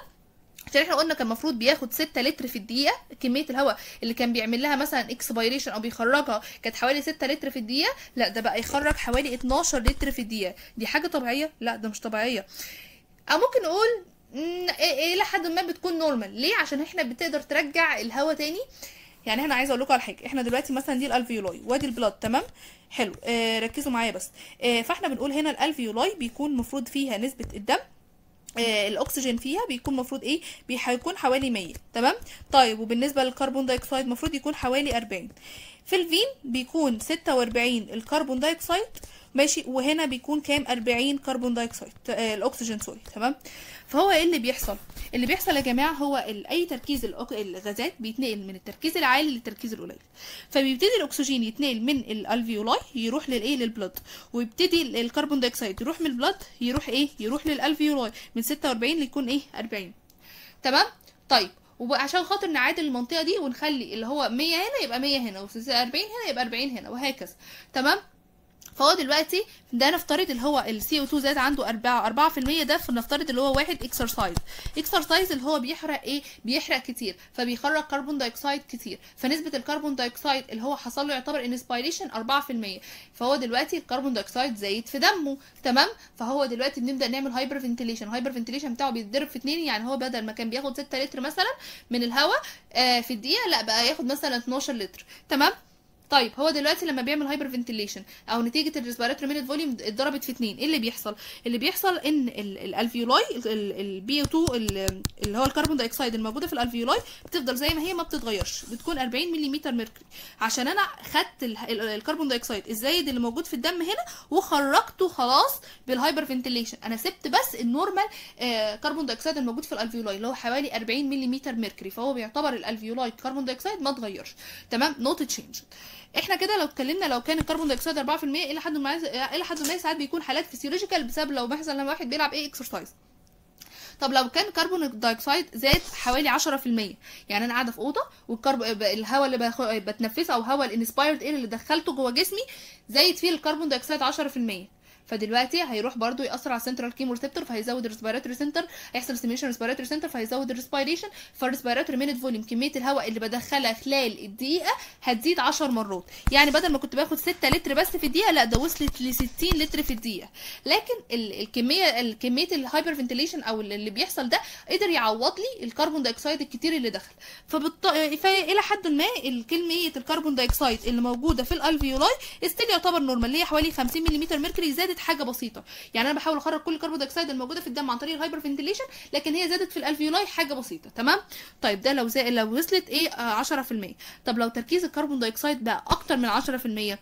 عشان إحنا قلنا كان المفروض بياخد 6 لتر في الدقيقة كمية الهواء اللي كان بيعمل لها مثلا expiration أو بيخرجها كانت حوالي 6 لتر في الدقيقة لا ده بقى يخرج حوالي 12 لتر في الدقيقة. دي حاجة طبيعية؟ لا ده مش طبيعية. أو ممكن نقول مم، إيه- إلى حد ما بتكون normal ليه؟ عشان إحنا بتقدر ترجع الهواء تاني. يعني أنا عايزة أقول لكم على حاجة إحنا دلوقتي مثلا دي ال alveoli وادي ال blood تمام؟ حلو. آه ركزوا معايا بس. آه فاحنا بنقول هنا ال alveoli بيكون المفروض فيها نسبة الدم آه، الأكسجين فيها بيكون المفروض إيه؟ هيكون حوالي 100 تمام؟ طيب وبالنسبة لل carbon dioxide المفروض يكون حوالي 40 في ال vein بيكون 46 ال carbon dioxide ماشي وهنا بيكون كام؟ 40 carbon dioxide آه الأكسجين sorry تمام؟ فهو إيه اللي بيحصل؟ اللي بيحصل يا جماعة هو أي تركيز الغازات بيتنقل من التركيز العالي للتركيز القليل. فبيبتدي الأكسجين يتنقل من ال alveoli يروح للايه لل blood ويبتدي ال- ال carbon dioxide يروح من ال blood يروح إيه؟ يروح لل alveoli من 46 ليكون إيه؟ 40 تمام؟ طيب وعشان خاطر نعادل المنطقة دي ونخلي اللي هو 100 هنا يبقى 100 هنا و40 هنا يبقى 40 هنا وهكذا. تمام؟ فهو دلوقتي ده نفترض اللي هو ال C O 2 زاد عنده 4 4% ده فنفترض اللي هو واحد exercise exercise اللي هو بيحرق إيه؟ بيحرق كتير فبيخرج carbon dioxide كتير. فنسبة ال carbon dioxide اللي هو حصل له يعتبر inspiration 4% فهو دلوقتي ال carbon dioxide زايد في دمه تمام؟ فهو دلوقتي بنبدأ نعمل hyperventilation hyperventilation بتاعه بيتضرب في 2 يعني هو بدل ما كان بياخد 6 لتر مثلا من الهواء آه في الدقيقة لا بقى ياخد مثلا 12 لتر تمام؟ طيب هو دلوقتي لما بيعمل hyperventilation أو نتيجة ال respiratory minute volume اتضربت في اتنين إيه اللي بيحصل؟ اللي بيحصل إن ال alveoli ال P O 2 اللي هو ال carbon dioxide الموجودة في ال alveoli بتفضل زي ما هي ما بتتغيرش بتكون 40 ملم mercury عشان أنا خدت ال carbon dioxide الزايد اللي موجود في الدم هنا وخرجته خلاص بال hyperventilation أنا سبت بس ال normal carbon dioxide الموجود في ال alveoli اللي هو حوالي 40 ملم mercury فهو بيعتبر ال alveoli carbon dioxide ما اتغيرش. تمام؟ not change إحنا كده لو اتكلمنا لو كان ال carbon dioxide 4% إلى حد ما إلى حد ما ساعات بيكون حالات physiological بسبب لو مثلا لما واحد بيلعب إيه exercise طب لو كان carbon dioxide زاد حوالي 10% يعني أنا قاعدة في أوضة والكرب الهواء اللي بخ... بتنفسه أو هواء ال inspired air اللي دخلته جوه جسمي زايد فيه ال carbon dioxide 10% فدلوقتي هيروح برضو يأثر على ال central chemoreceptor فهيزود ال respiratory center هيحصل stimulation respiratory center فهيزود ال respiration فال respiratory minute volume كمية الهواء اللي بدخلها خلال الدقيقة هتزيد 10 مرات. يعني بدل ما كنت باخد 6 لتر بس في الدقيقة لا ده وصلت ل 60 لتر في الدقيقة. لكن الكميه الكميه ال hyperventilation أو اللي بيحصل ده قدر يعوض لي ال carbon dioxide الكتير اللي دخل. فبالط... فالى حد ما الكميه ال carbon dioxide اللي موجودة في ال alveoli still يعتبر normal هي حوالي 50 ملم mercury زادت حاجة بسيطة. يعني أنا بحاول أخرج كل ال carbon dioxide الموجودة في الدم عن طريق ال hyperventilation لكن هي زادت في ال alveoli حاجة بسيطة تمام؟ طيب ده لو زي لو وصلت إيه آه 10% طب لو تركيز ال carbon dioxide بقى أكتر من 10%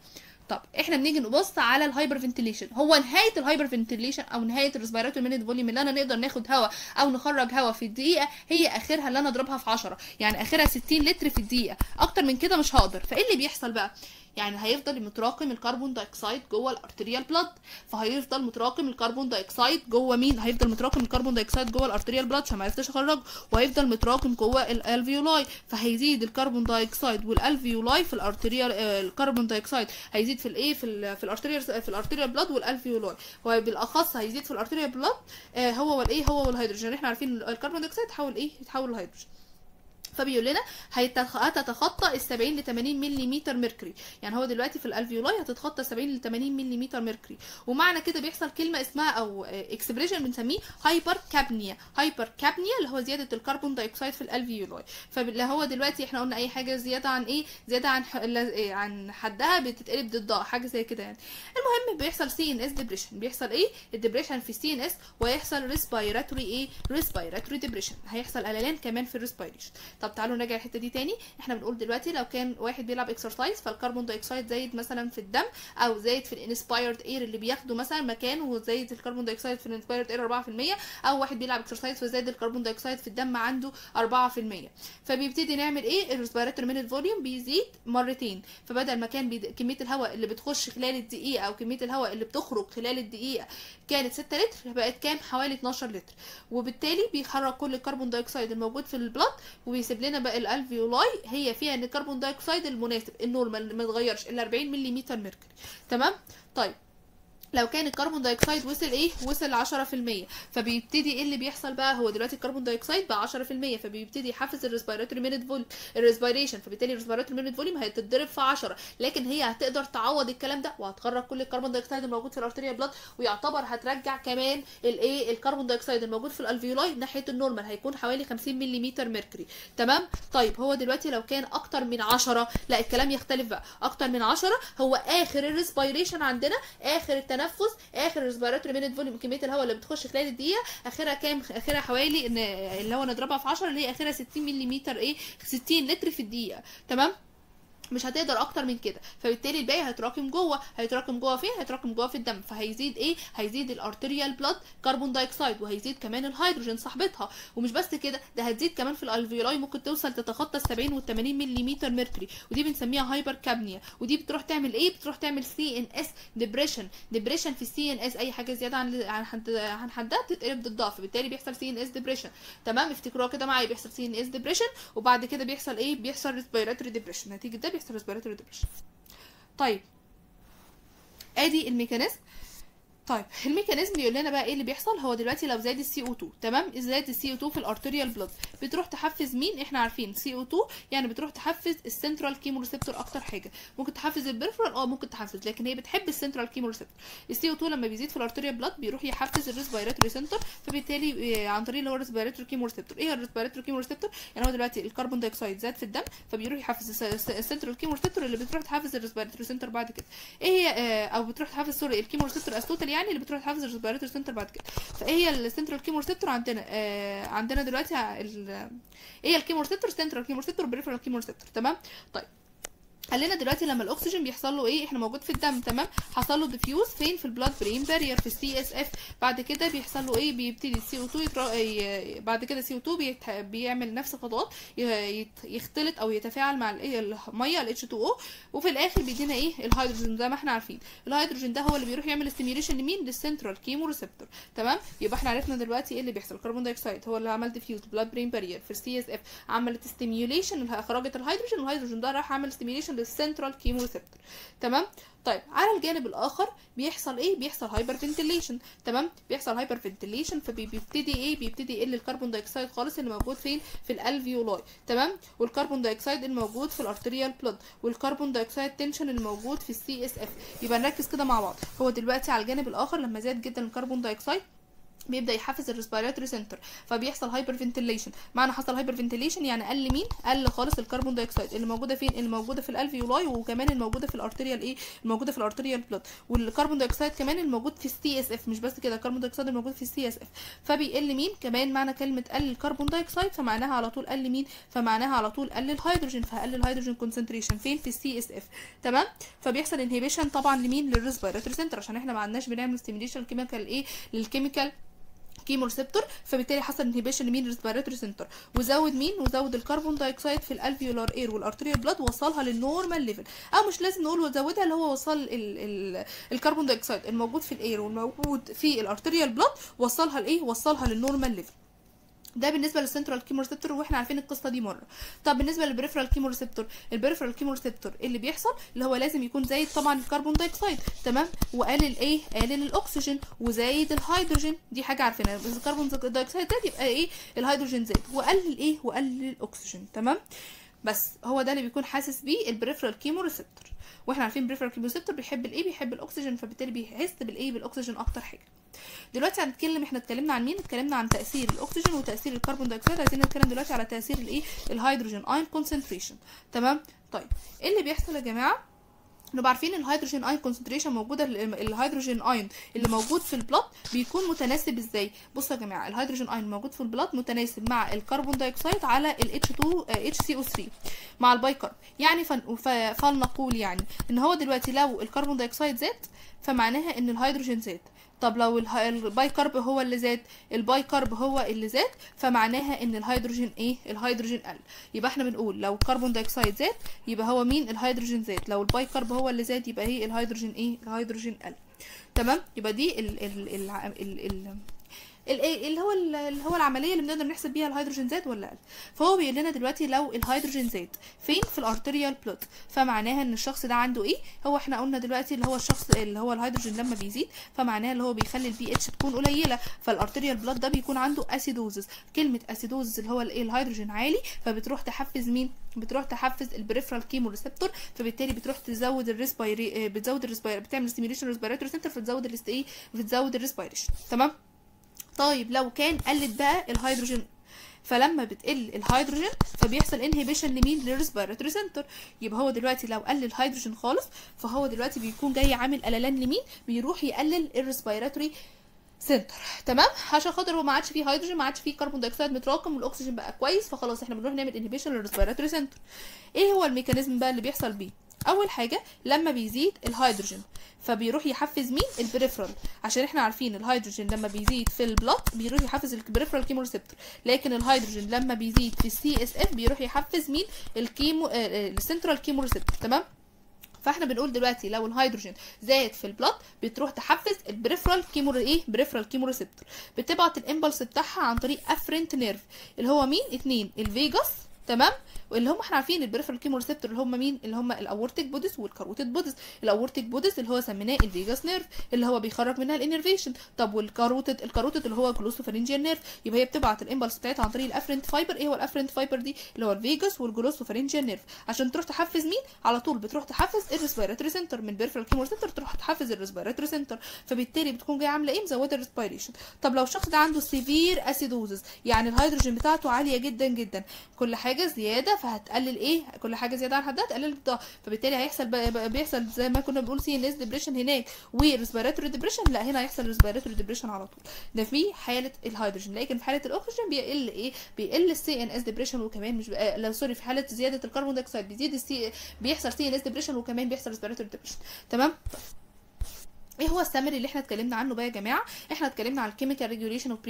طب إحنا بنيجي نبص على ال hyperventilation هو نهاية ال hyperventilation أو نهاية ال respiratory minute volume اللي أنا نقدر ناخد هواء أو نخرج هواء في الدقيقه هي آخرها اللي أنا أضربها في 10 يعني آخرها 60 لتر في الدقيقة. أكتر من كده مش هقدر. فإيه اللي بيحصل بقى؟ يعني هيفضل متراكم ال carbon dioxide جوه ال arterial blood فهيفضل متراكم ال carbon dioxide جوه مين؟ هيفضل متراكم ال carbon dioxide جوه ال arterial blood عشان ما عرفتش اخرجه وهيفضل متراكم جوه الالفيولاي فهيزيد الكربون دايوكسيد والالفيولاي في الارتريال الكربون دايوكسيد هيزيد في الايه؟ في ال في ال arterial في ال arterial blood وال alveoli. وبالاخص هيزيد في ال arterial blood هو والإيه؟ هو والهيدروجين. إحنا عارفين ال carbon dioxide يتحول إيه؟ يتحول لهيدروجين. فبيقول لنا هتتخطى ال 70 ل 80 ملم mercury يعني هو دلوقتي في ال alveoli هتتخطى 70 ل 80 ملم mercury ومعنى كده بيحصل كلمة اسمها أو expression بنسميه hypercapnia hypercapnia اللي هو زيادة ال carbon dioxide في ال alveoli. فاللي هو دلوقتي إحنا قلنا أي حاجة زيادة عن إيه؟ زيادة عن عن حدها بتتقلب ضدها حاجة زي كده يعني. المهم بيحصل CNS depression بيحصل إيه؟ ال depression في CNS ويحصل respiratory إيه؟ respiratory depression هيحصل قللان كمان في ال respiration طب تعالوا نراجع الحته دي تاني. إحنا بنقول دلوقتي لو كان واحد بيلعب exercise فال carbon dioxide زايد مثلا في الدم أو زايد في ال inspired air اللي بياخده مثلا مكانه وزايد ال carbon dioxide في ال inspired air 4% أو واحد بيلعب exercise فزايد ال carbon dioxide في الدم عنده 4% فبيبتدي نعمل إيه؟ ال respiratory minute volume بيزيد مرتين. فبدل ما كان. كمية الهواء اللي بتخش خلال الدقيقة أو كمية الهواء اللي بتخرج خلال الدقيقة كانت 6 لتر بقت كام؟ حوالي 12 لتر. وبالتالي بيخرج كل ال carbon dioxide الموجود في ال blood وبيسيب لنا بقى ال alveoli هي فيها إن ال carbon dioxide المناسب ال normal ما اتغيرش الا 40 ملم mercury تمام؟ طيب. لو كان ال carbon dioxide وصل إيه؟ وصل ل 10% فبيبتدي إيه اللي بيحصل بقى؟ هو دلوقتي ال carbon dioxide بقى 10% فبيبتدي يحفز ال respiratory minute volume ال respiration فبالتالي ال respiratory minute volume هتتضرب في 10 لكن هي هتقدر تعوض الكلام ده وهتخرج كل ال carbon dioxide الموجود في ال arterial blood ويعتبر هترجع كمان الايه ال carbon dioxide الموجود في ال alveoli ناحية ال normal هيكون حوالي 50 ملم mercury تمام؟ طيب هو دلوقتي لو كان أكتر من 10 لا الكلام يختلف بقى. أكتر من 10 هو آخر ال respiration عندنا آخر التنفس آخر ال respiratory minute volume كميه الهواء اللي بتخش خلال الدقيقة آخرها كام؟ آخرها حوالي اللي هو نضربها في 10 اللي هي آخرها 60 ملم إيه 60 لتر في الدقيقة تمام؟ مش هتقدر أكتر من كده. فبالتالي الباقي هيتراكم جوه هيتراكم جوه فين؟ هيتراكم جوه في الدم. فهيزيد إيه؟ هيزيد ال arterial blood carbon dioxide وهيزيد كمان الهيدروجين صاحبتها. ومش بس كده ده هتزيد كمان في ال alveoli ممكن توصل تتخطى ال 70 وال 80 ملم mercury ودي بنسميها hypercapnia ودي بتروح تعمل إيه؟ بتروح تعمل CNS depression depression في ال CNS أي حاجة زيادة عن عن حدها بتتقلب ضدها فبالتالي بيحصل CNS depression تمام؟ افتكروها كده معايا. بيحصل CNS depression وبعد كده بيحصل إيه؟ بيحصل respiratory depression نتيجة ده respiratory depression. طيب ادي ال mechanism. طيب ال mechanism بيقول لنا بقى إيه اللي بيحصل؟ هو دلوقتي لو زاد ال CO2 تمام؟ زاد ال CO2 في ال arterial blood بتروح تحفز مين؟ إحنا عارفين CO2 يعني بتروح تحفز ال central chemoreceptor أكتر حاجة. ممكن تحفز ال peripheral آه ممكن تحفز لكن هي بتحب ال central chemoreceptor ال CO2 لما بيزيد في ال arterial blood بيروح يحفز ال respiratory center فبالتالي آه، عن طريق اللي هو ال respiratory chemoreceptor إيه ال respiratory chemoreceptor يعني هو دلوقتي ال carbon dioxide زاد في الدم فبيروح يحفز الس- ال central chemoreceptor اللي بتروح تحفز ال respiratory center بعد كده. إيه هي آه، أو بتروح تحفز sorry ال chemoreceptor يعني اللي بتروح تحفز ال respiratory center بعد كده. فايه هي ال central chemoreceptor عندنا آه عندنا دلوقتي إيه هي ال chemoreceptor central chemoreceptor peripheral chemoreceptor تمام؟ طيب. قال لنا دلوقتي لما الأكسجين بيحصل له إيه؟ إحنا موجود في الدم تمام؟ حصل له diffuse فين؟ في ال blood brain barrier في ال CSF بعد كده بيحصل له إيه؟ بيبتدي ال CO2 يترا... بعد كده CO2 بيت... بيعمل نفس الخطوات يت- يختلط أو يتفاعل مع الميه ال H2O وفي الآخر بيدينا إيه؟ الهيدروجين زي ما إحنا عارفين. الهيدروجين ده هو اللي بيروح يعمل stimulation لمين؟ لل central chemoreceptor تمام؟ يبقى إحنا عرفنا دلوقتي إيه اللي بيحصل. ال carbon dioxide هو اللي عمل diffuse blood brain barrier في ال CSF عملت stimulation اخرجت الهيدروجين والهيدروجين ده راح عمل stimulation لل central chemoreceptor تمام؟ طيب على الجانب الآخر بيحصل إيه؟ بيحصل hyperventilation تمام؟ بيحصل hyperventilation فبيبتدي إيه؟ بيبتدي يقل ال carbon dioxide خالص اللي موجود فين؟ في ال alveoli. تمام؟ وال carbon dioxide الموجود في ال arterial blood وال carbon dioxide tension الموجود في ال CSF يبقى نركز كده مع بعض. هو دلوقتي على الجانب الآخر لما زاد جدا ال carbon dioxide بيبدأ يحفز ال respiratory center فبيحصل hyperventilation معنى حصل hyperventilation يعني قل مين؟ قل خالص ال carbon dioxide اللي موجودة فين؟ اللي موجودة في ال alveoli وكمان الموجوده في ال arterial إيه الموجوده في ال arterial blood وال carbon dioxide كمان الموجود في ال CSF مش بس كده ال carbon dioxide الموجود في ال CSF فبيقل مين؟ كمان معنى كلمة قل ال carbon dioxide فمعناها على طول قل مين؟ فمعناها على طول قل الهيدروجين. فقل الهيدروجين concentration فين؟ في ال CSF تمام؟ فبيحصل inhibition طبعا لمين؟ لل respiratory center. عشان إحنا ما عندناش بنعمل stimulation chemical إيه لل chemical chemoreceptor فبالتالي حصل inhibition لمين؟ respiratory center. وزود مين؟ وزود ال carbon dioxide في الالفيولار اير والأرتريال بلاد وصلها للنورمال ليفل أو مش لازم نقول وزودها اللي هو وصل ال ال الكربون دايوكسيد الموجود في ال air والموجود في ال arterial blood وصلها لإيه؟ وصلها لل normal level ده بالنسبة لل central chemoreceptor وإحنا عارفين القصة دي مرة. طب بالنسبة لل peripheral chemoreceptor ال peripheral chemoreceptor اللي بيحصل اللي هو لازم يكون زايد طبعا ال carbon dioxide تمام؟ وقلل إيه؟ قلل الأكسجين وزايد الهيدروجين دي حاجة عارفينها. ال carbon dioxide زاد يبقى إيه؟ الهيدروجين زاد وقلل إيه؟ وقلل الأكسجين تمام؟ بس هو ده اللي بيكون حاسس بيه ال peripheral chemoreceptor وإحنا عارفين ال peripheral chemoreceptor بيحب الايه بيحب الأكسجين فبالتالي بيحس بالايه بالأكسجين أكتر حاجة. دلوقتي هنتكلم إحنا اتكلمنا عن مين؟ اتكلمنا عن تأثير الأكسجين وتأثير ال carbon dioxide. عايزين نتكلم دلوقتي على تأثير الايه الهيدروجين ion concentration تمام؟ طيب إيه اللي بيحصل يا جماعة؟ نبقى عارفين الهيدروجين ion concentration موجودة ال- الهيدروجين اين اللي موجود في ال blood بيكون متناسب إزاي؟ بصوا يا جماعة الهيدروجين اين موجود في ال blood متناسب مع ال carbon dioxide على ال H2 آه، HCO3 مع ال bicarb يعني فلنقول يعني إن هو دلوقتي لو ال carbon dioxide زاد فمعناها إن الهيدروجين زاد. طب لو ال bicarb هو اللي زاد ال bicarb هو اللي زاد فمعناها إن الهيدروجين إيه؟ الهيدروجين قل. يبقى إحنا بنقول لو ال carbon dioxide زاد يبقى هو مين؟ الهيدروجين زاد. لو ال bicarb هو اللي زاد يبقى إيه الهيدروجين إيه؟ الهيدروجين قل. تمام؟ يبقى دي ال ال ال ال, ال اللي هو ال- اللي هو العملية اللي بنقدر نحسب بيها الهيدروجين زاد ولا قل. فهو بيقول لنا دلوقتي لو الهيدروجين زاد فين؟ في ال arterial blood فمعناها إن الشخص ده عنده إيه؟ هو إحنا قلنا دلوقتي اللي هو الشخص اللي هو الهيدروجين لما بيزيد فمعناها اللي هو بيخلي البي اتش تكون قليلة. فال arterial blood ده بيكون عنده acidosis كلمة acidosis اللي هو الايه الهيدروجين عالي فبتروح تحفز مين؟ بتروح تحفز ال peripheral chemoreceptor فبالتالي بتروح تزود ال respira بتزود ال respir بتعمل stimulation respiratory center فتزود ال است بتزود ال respiration تمام؟ طيب لو كان قلت بقى الهيدروجين فلما بتقل الهيدروجين فبيحصل inhibition لمين؟ لل respiratory center يبقى هو دلوقتي لو قل الهيدروجين خالص فهو دلوقتي بيكون جاي عامل قللان لمين؟ بيروح يقلل ال respiratory center تمام؟ عشان خاطر هو ما عادش فيه هيدروجين ما عادش فيه carbon dioxide متراكم والاكسجين بقى كويس فخلاص إحنا بنروح نعمل inhibition لل respiratory center إيه هو ال mechanism بقى اللي بيحصل بيه؟ أول حاجة لما بيزيد الهيدروجين فبيروح يحفز مين؟ ال peripheral. عشان إحنا عارفين الهيدروجين لما بيزيد في ال blood بيروح يحفز ال peripheral chemoreceptor لكن الهيدروجين لما بيزيد في ال CSF بيروح يحفز مين؟ ال chemo ال central chemoreceptor تمام؟ فإحنا بنقول دلوقتي لو الهيدروجين زاد في ال blood بتروح تحفز ال peripheral chemo إيه؟ peripheral chemoreceptor بتبعت ال impulse بتاعها عن طريق afferent nerve اللي هو مين؟ اتنين ال vagus تمام؟ واللي هم إحنا عارفين ال peripheral chemoreceptor اللي هم مين؟ اللي هم ال aortic bodies وال carotid bodies. ال aortic bodies اللي هو سميناه ال vagus nerve اللي هو بيخرج منها ال innervation. طب وال carotid؟ ال carotid اللي هو glossopharyngeal nerve. يبقى هي بتبعت ال impulse بتاعتها عن طريق ال afferent fiber. إيه هو ال afferent fiber دي؟ اللي هو ال vagus وال glossopharyngeal nerve. عشان تروح تحفز مين؟ على طول بتروح تحفز ال respiratory center. من ال peripheral chemoreceptor تروح تحفز ال respiratory center. فبالتالي بتكون جاية عاملة إيه؟ مزودة ال respiration. طب لو الشخص ده عنده severe acidosis يعني الهيدروجين بتاعته عالية جدا جدا كل حاجة زيادة فهتقلل إيه كل حاجة زيادة عن حدها تقلب للضد فبالتالي هيحصل بيحصل زي ما كنا بنقول CNS depression هناك و respiratory depression لا هنا هيحصل respiratory depression على طول. ده في حالة الهيدروجين لكن في حالة الاكسجين بيقل إيه بيقل ال CNS depression وكمان مش لا sorry في حالة زيادة ال carbon dioxide بيزيد ال C بيحصل CNS depression وكمان بيحصل respiratory depression تمام؟ إيه هو السمري اللي إحنا اتكلمنا عنه بقى يا جماعة؟ إحنا اتكلمنا على ال chemical regulation of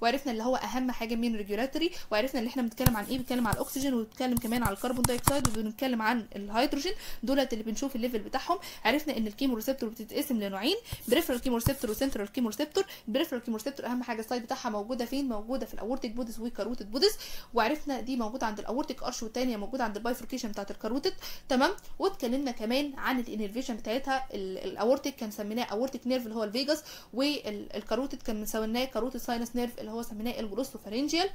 وعرفنا اللي هو أهم حاجة من regulatory وعرفنا اللي إحنا بنتكلم عن إيه؟ بنتكلم على الأكسجين وبنتكلم كمان على ال carbon dioxide وبنتكلم عن الهيدروجين دولت اللي بنشوف ال level بتاعهم. عرفنا إن ال chemoreceptor بتتقسم لنوعين peripheral chemoreceptor و central chemoreceptor peripheral chemoreceptor أهم حاجة ال site بتاعها موجودة فين؟ موجودة في ال aortic bodies وال carotid bodies وعرفنا دي موجودة عند ال aortic arch والثانيه موجودة عند ال bifurcation بتاعت ال carotid تمام؟ واتكلمنا كمان عن ال innervation بتاعتها. ال aortic كان سميناه aortic nerve اللي هو ال vagus وال carotid كان مسميناه carotid sinus nerve اللي هو سميناه ال glossopharyngeal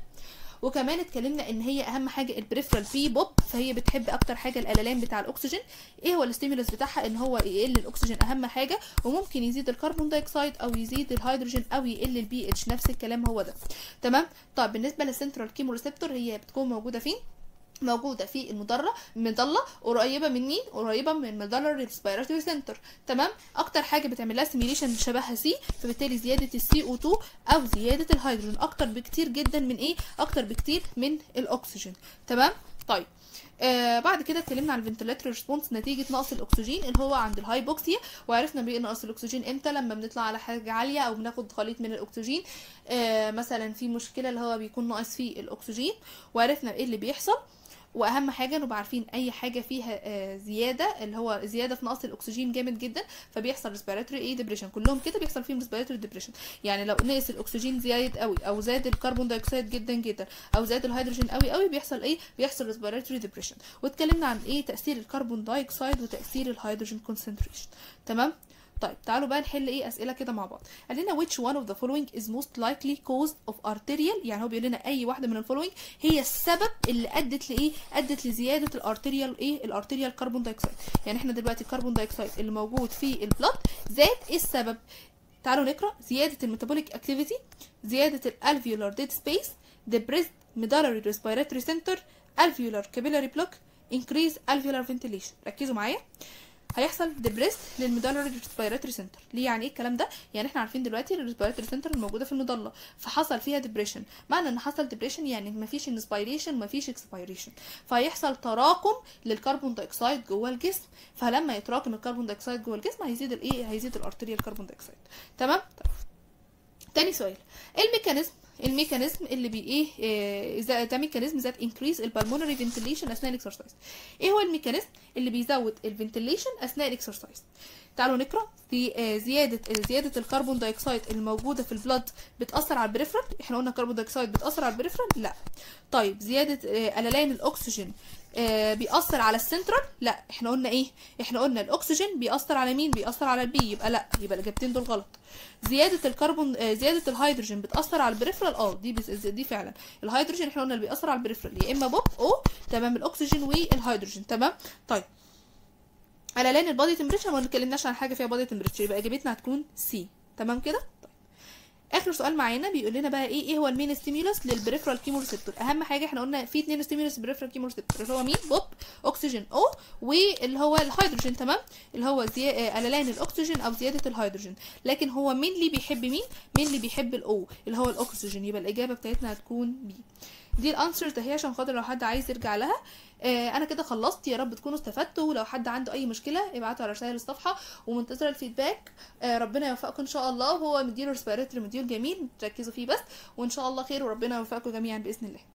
وكمان اتكلمنا إن هي أهم حاجة ال peripheral بي بوب فهي بتحب أكتر حاجة القللان بتاع الأكسجين. إيه هو ال stimulus بتاعها؟ إن هو يقل الأكسجين أهم حاجة وممكن يزيد ال carbon dioxide أو يزيد الهيدروجين أو يقل البي اتش نفس الكلام هو ده. تمام؟ طب بالنسبة لل central chemoreceptor هي بتكون موجودة فين؟ موجودة في ال medulla ال medulla قريبة من مين قريبة من ال medulla respiratory center تمام؟ أكتر حاجة بتعمل لها stimulation شبهها C فبالتالي زيادة ال CO2 أو زيادة الهيدروجين أكتر بكتير جدا من إيه؟ أكتر بكتير من الاكسجين تمام؟ طيب. آه بعد كده اتكلمنا عن ال ventilatory response نتيجة نقص الاكسجين اللي هو عند ال hypoxia وعرفنا بينقص الاكسجين إمتى؟ لما بنطلع على حاجة عالية أو بناخد خليط من الاكسجين آه مثلا في مشكلة اللي هو بيكون ناقص فيه الاكسجين وعرفنا إيه اللي بيحصل؟ وأهم حاجة نبقى عارفين أي حاجة فيها آه زيادة اللي هو زيادة في نقص الأكسجين جامد جدا فبيحصل respiratory إيه depression كلهم كده بيحصل فيهم respiratory depression يعني لو نقص الأكسجين زايد قوي أو زاد ال carbon dioxide جدا جدا أو زاد الهيدروجين قوي قوي بيحصل إيه؟ بيحصل respiratory depression واتكلمنا عن إيه؟ تأثير ال carbon dioxide وتأثير الهيدروجين concentration تمام؟ طيب تعالوا بقى نحل إيه أسئلة كده مع بعض. قال لنا which one of the following is most likely cause of arterial يعني هو بيقول لنا أي واحدة من ال following هي السبب اللي أدت لإيه؟ أدت لزيادة ال arterial إيه؟ ال arterial carbon dioxide يعني إحنا دلوقتي ال carbon dioxide اللي موجود في ال blood زاد إيه السبب؟ تعالوا نقرأ. زيادة ال metabolic activity زيادة ال alveolar dead space depressed medullary respiratory center alveolar capillary block increase alveolar ventilation. ركزوا معايا. هيحصل depress لل medullary respiratory center. ليه يعني إيه الكلام ده؟ يعني إحنا عارفين دلوقتي ال respiratory center الموجودة في ال medulla فحصل فيها depression. معنى إن حصل depression يعني مفيش inspiration مفيش expiration. فهيحصل تراكم لل carbon dioxide جوه الجسم. فلما يتراكم ال carbon dioxide جوه الجسم هيزيد الايه هيزيد ال arterial carbon dioxide تمام؟ طيب. تاني سؤال. ال mechanism ال mechanism اللي بي إيه آه ده mechanism that increase ال pulmonary ventilation أثناء ال exercise. إيه هو ال mechanism اللي بيزود ال ventilation أثناء ال exercise؟ تعالوا نقرأ. دي آه زيادة زيادة ال carbon dioxide الموجودة في ال blood بتأثر على ال peripheral إحنا قلنا ال carbon dioxide بتأثر على ال peripheral لا. طيب زيادة آه قللان الأكسجين آه بيأثر على السنترال؟ لا إحنا قلنا إيه؟ إحنا قلنا الأكسجين بيأثر على مين؟ بيأثر على ال B يبقى لا يبقى الإجابتين دول غلط. زيادة الكربون آه زيادة الهيدروجين بتأثر على ال peripheral؟ آه دي دي فعلا. الهيدروجين إحنا قلنا اللي بيأثر على ال peripheral يا إما both أو تمام الأكسجين والهيدروجين تمام؟ طيب. قللان ال body temperature ما اتكلمناش عن حاجة فيها body temperature يبقى إجابتنا هتكون C تمام كده؟ آخر سؤال معانا بيقول لنا بقى إيه إيه هو ال main stimulus لل peripheral chemoreceptor أهم حاجة إحنا قلنا في اتنين stimulus peripheral chemoreceptor اللي هو مين؟ both أكسجين أو واللي هو الهيدروجين تمام؟ اللي هو زي... قللان الأكسجين أو زيادة الهيدروجين. لكن هو مين اللي بيحب مين؟ مين اللي بيحب ال O اللي هو الأكسجين؟ يبقى الإجابة بتاعتنا هتكون B. دي ال answer ده هي عشان خاطر لو حد عايز يرجع لها. آه أنا كده خلصت. يا رب تكونوا استفدتوا. ولو حد عنده أي مشكلة ابعتوا على رسائل الصفحة ومنتظره ال feedback. آه ربنا يوفقكم إن شاء الله. وهو module respiratory module جميل تركزوا فيه بس. وإن شاء الله خير وربنا يوفقكم جميعا بإذن الله.